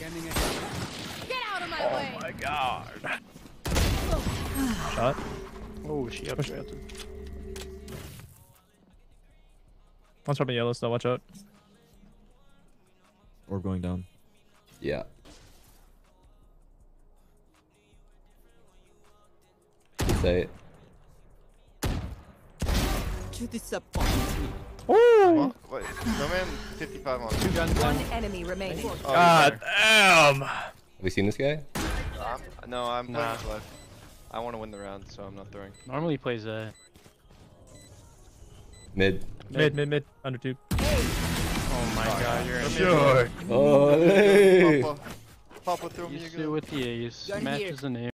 Scanning ahead. Get out of my Oh way. my god. Shot. Oh, she got Push. drafted. One's probably yellow still, watch out. Orb going down. Yeah. Say it. To disappoint me. Oh! Wait, no man 55 on Two guns One down. enemy remaining. Oh, God damn! Have we seen this guy? I'm, no, I'm playing Nah. his life. I want to win the round, so I'm not throwing. Normally he plays uh Mid. Mid, mid, mid, under two. Oh my god, you're in. Sure. Oh, hey. Papa, Papa, throw me You a sit gun. with the ace. Gun Matches here. the name.